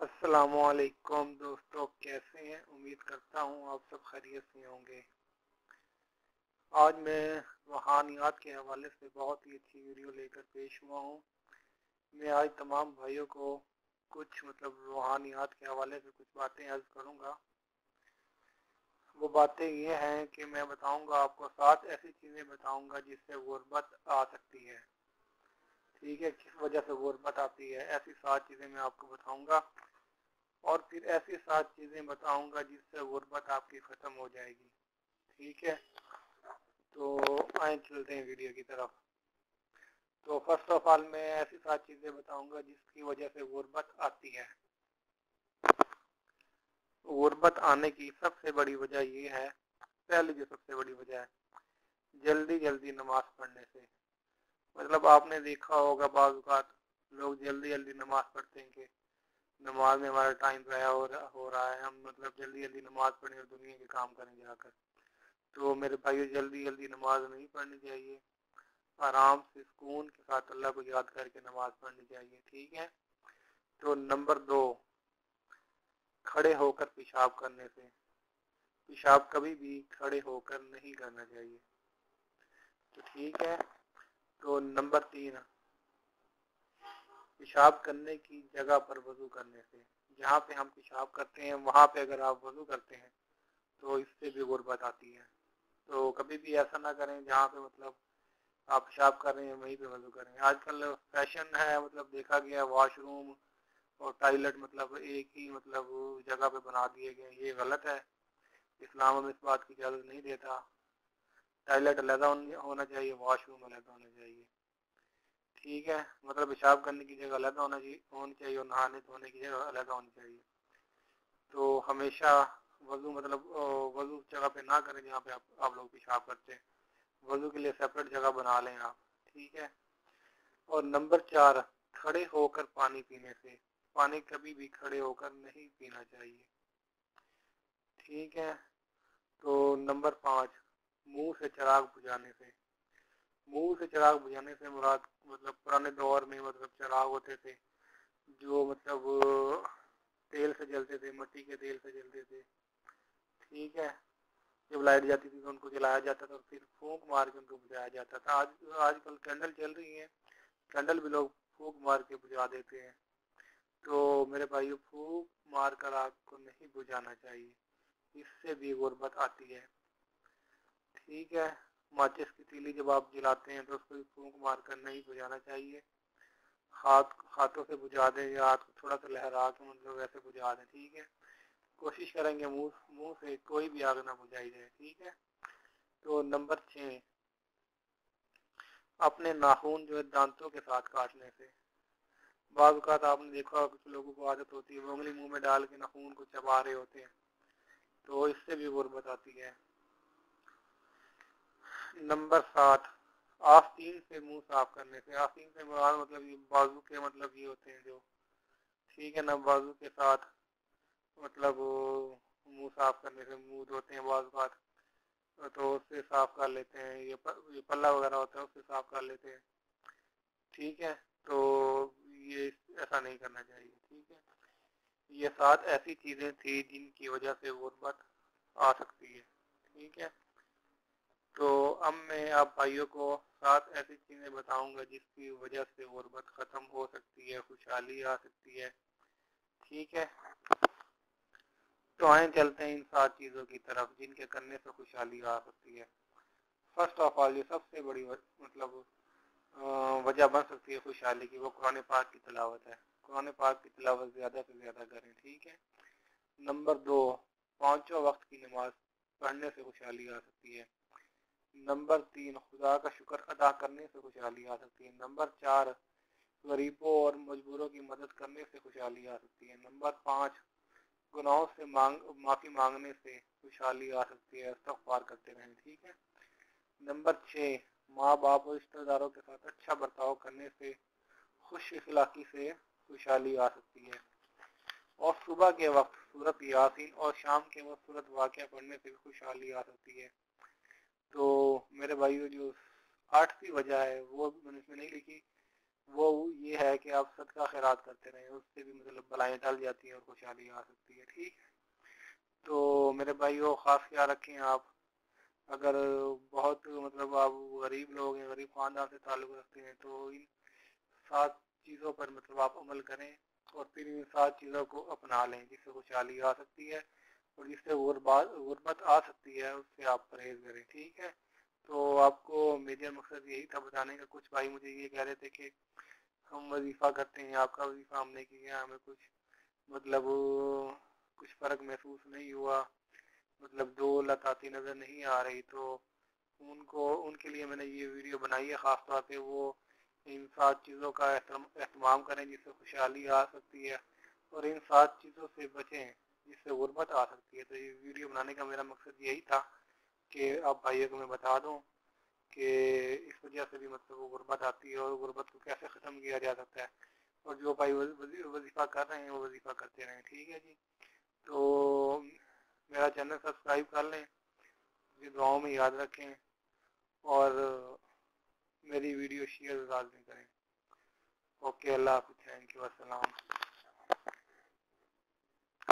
السلام علیکم دوستو، کیسے ہیں؟ امید کرتا ہوں آپ سب خیریت سے ہوں گے۔ آج میں روحانیات کے حوالے سے بہت ہی اچھی ویڈیو لے کر پیش ہوا ہوں۔ میں آج تمام بھائیوں کو کچھ مطلب روحانیات کے حوالے سے کچھ باتیں عرض کروں گا۔ وہ باتیں یہ ہیں کہ میں بتاؤں گا، آپ کو سات ایسی چیزیں بتاؤں گا جس سے غربت آ سکتی ہے۔ ٹھیک ہے، کس وجہ سے غربت آتی ہے؟ ایسی سات چیزیں میں آپ کو بتاؤں گا۔ اور پھر ایسی سات چیزیں بتاؤں گا جس سے غربت آپ کی ختم ہو جائے گی۔ ٹھیک ہے؟ تو آئیں چلتے ہیں ویڈیو کی طرف۔ تو فرسٹ آف آل میں ایسی سات چیزیں بتاؤں گا جس کی وجہ سے غربت آتی ہے۔ غربت آنے کی سب سے بڑی وجہ یہ ہے پہلی جو سب سے بڑی وجہ ہے، جلدی جلدی نماز پڑھنے سے۔ مطلب آپ نے دیکھا ہوگا بعض اوقات لوگ جلدی جلدی نماز پڑھتے ہیں کہ نماز میں ہمارا ٹائم ضائع ہو رہا ہے۔ ہم مطلب جلدی جلدی نماز پڑھیں اور دنیا کے کام کریں جا کر۔ تو میرے بھائی جلدی جلدی نماز نہیں پڑھنی چاہیے۔ آرام سے سکون کے ساتھ اللہ کو یاد کر کے نماز پڑھنی چاہیے، ٹھیک ہے؟ تو نمبر دو، کھڑے ہو کر پیشاب کرنے سے۔ پیشاب کبھی بھی کھڑے ہو کر نہیں کرنا چاہیے۔ تو ٹھیک ہے؟ تو نمبر تین پیشاب کرنے کی جگہ پر وضو کرنے سے جہاں پہ ہم پیشاب کرتے ہیں، وہاں پہ اگر آپ وضو کرتے ہیں تو اس سے بھی غربت آتی ہے۔ تو کبھی بھی ایسا نہ کریں جہاں پہ مطلب آپ پیشاب کر رہے ہیں، وہیں پہ وضو کریں۔ آج کل فیشن ہے مطلب دیکھا گیا، واش روم اور ٹائلٹ مطلب ایک ہی مطلب جگہ پہ بنا دیے گئے یہ غلط ہے۔ اسلام میں اس بات کی اجازت نہیں دیتا۔ ٹائلٹ علیحدہ ہونا چاہیے، واش روم علیحدہ ہونا چاہیے۔ ٹھیک ہے مطلب پیشاب کرنے کی جگہ علیحدہ ہونا چاہیے، ہونی چاہیے اور نہانے دھونے کی جگہ علیحدہ ہونی چاہیے۔ تو ہمیشہ وضو مطلب وضو جگہ پہ نہ کریں جہاں پہ آپ آپ لوگ پیشاب کرتے ہیں۔ وضو کے لیے سیپریٹ جگہ بنا لیں آپ، ٹھیک ہے۔ اور نمبر چار، کھڑے ہو کر پانی پینے سے، پانی کبھی بھی کھڑے ہو کر نہیں پینا چاہیے۔ ٹھیک ہے۔ تو نمبر پانچ، منہ سے چراغ بجھانے سے۔ منہ سے چراغ بجھانے سے مراد مطلب پرانے دور میں مطلب چراغ ہوتے تھے، جو مطلب تیل سے جلتے تھے، مٹی کے تیل سے جلتے تھے۔ ٹھیک ہے، جب لائٹ جاتی تھی تو ان کو جلایا جاتا تھا پھر پھونک مار کے ان کو بجھایا جاتا تھا۔ آج آج کل کینڈل چل رہی ہیں، کینڈل بھی لوگ پھونک مار کے بجھا دیتے ہیں۔ تو میرے بھائیو، پھونک مار کر آگ کو نہیں بجھانا چاہیے، اس سے بھی غربت آتی ہے۔ ٹھیک ہے۔ ماچس کی تیلی جب آپ جلاتے ہیں تو اس کو پھونک مار کر نہیں بجھانا چاہیے۔ ہاتھ، ہاتھوں سے بجھا دیں یا ہاتھ کو تھوڑا سا لہرا کے مطلب ویسے بجھا دیں، ٹھیک ہے؟ کوشش کریں گے منہ منہ سے کوئی بھی آگ نہ بجھائی جائے، ٹھیک ہے؟ تو نمبر چھ۔ اپنے ناخون جو ہے دانتوں کے ساتھ کاٹنے سے۔ بعض اوقات آپ نے دیکھا کچھ لوگوں کو عادت ہوتی ہے وہ انگلی منہ میں ڈال کے ناخون کو چبا رہے ہوتے ہیں۔ تو اس سے بھی غربت آتی ہے۔ نمبر سات، آستین سے منہ صاف کرنے سے۔ آستین سے مراد مطلب یہ بازو کے مطلب یہ ہوتے ہیں جو۔ ٹھیک ہے نا، بازو کے ساتھ مطلب منہ صاف کرنے سے منہ دھوتے ہیں بعض بات تو اس سے صاف کر لیتے ہیں۔ یہ پلہ وغیرہ ہوتا ہے، اس سے صاف کر لیتے ہیں۔ ٹھیک ہے، تو یہ ایسا نہیں کرنا چاہیے۔ ٹھیک ہے، یہ سات ایسی چیزیں تھیں جن کی وجہ سے غربت آ سکتی ہے۔ ٹھیک ہے۔ تو اب میں آپ بھائیوں کو سات ایسی چیزیں بتاؤں گا جس کی وجہ سے غربت ختم ہو سکتی ہے، خوشحالی آ سکتی ہے۔ ٹھیک ہے۔ تو آئیں چلتے ہیں ان سات چیزوں کی طرف جن کے کرنے سے خوشحالی آ سکتی ہے۔ فرسٹ آف آل یہ سب سے بڑی مطلب وجہ بن سکتی ہے خوشحالی کی، وہ قرآن پاک کی تلاوت ہے۔ قرآن پاک کی تلاوت زیادہ سے زیادہ کریں، ٹھیک ہے۔ نمبر دو، پانچوں وقت کی نماز پڑھنے سے خوشحالی آ سکتی ہے۔ نمبر تین، خدا کا شکر ادا کرنے سے خوشحالی آ سکتی ہے۔ نمبر چار، غریبوں اور مجبوروں کی مدد کرنے سے خوشحالی آ سکتی ہے۔ نمبر پانچ، گناہوں سے مانگ، معافی مانگنے سے خوشحالی آ سکتی ہے۔ استغفار کرتے رہیں، ٹھیک ہے؟ نمبر چھ، ماں باپ اور رشتہ داروں کے ساتھ اچھا برتاؤ کرنے سے، خوش اخلاقی سے خوشحالی آ سکتی ہے۔ اور صبح کے وقت صورت یاسین اور شام کے وقت صورت واقعہ پڑھنے سے بھی خوشحالی آ سکتی ہے۔ تو میرے بھائیو جو آٹھویں وجہ ہے، وہ میں نے اس میں نہیں لکھی۔ وہ یہ ہے کہ آپ صدقہ خیرات کرتے رہیں۔ اس سے بھی مطلب بلائیں ٹل جاتی ہیں اور خوشحالی آ سکتی ہے، ٹھیک تو میرے بھائی وہ خاص خیال رکھیں آپ۔ اگر بہت مطلب آپ غریب لوگ ہیں، غریب خاندان سے تعلق رکھتے ہیں، تو ان سات چیزوں پر مطلب آپ عمل کریں اور پھر ان سات چیزوں کو اپنا لیں، جس سے خوشحالی آ سکتی ہے۔ اور جس سے غربت آ سکتی ہے، اس سے آپ پرہیز کریں، ٹھیک ہے؟ تو آپ کو میجر مقصد یہی تھا بتانے کا، کچھ بھائی مجھے یہ کہہ رہے تھے کہ ہم وظیفہ کرتے ہیں، آپ کا وظیفہ ہم نے کیا، ہمیں کچھ مطلب کچھ فرق محسوس نہیں ہوا مطلب دو لتاتی نظر نہیں آ رہی، تو ان کو ان کے لیے میں نے یہ ویڈیو بنائی ہے، خاص طور پہ وہ ان سات چیزوں کا اہتمام کریں جس سے خوشحالی آ سکتی ہے اور ان سات چیزوں سے بچیں۔ جس سے غربت آ سکتی ہے۔ تو یہ ویڈیو بنانے کا میرا مقصد یہی تھا کہ آپ بھائیوں کو میں بتا دوں کہ اس وجہ سے بھی مطلب وہ غربت آتی ہے اور غربت کو کیسے ختم کیا جا سکتا ہے۔ اور جو بھائی وظیفہ کر رہے ہیں وہ وظیفہ کرتے رہیں۔ ٹھیک ہے جی۔ تو میرا چینل سبسکرائب کر لیں۔ مجھے دعاؤں میں یاد رکھیں اور میری ویڈیو شیئر لازمی کریں۔ اوکے، اللہ حافظ۔ تھینک یو السلام۔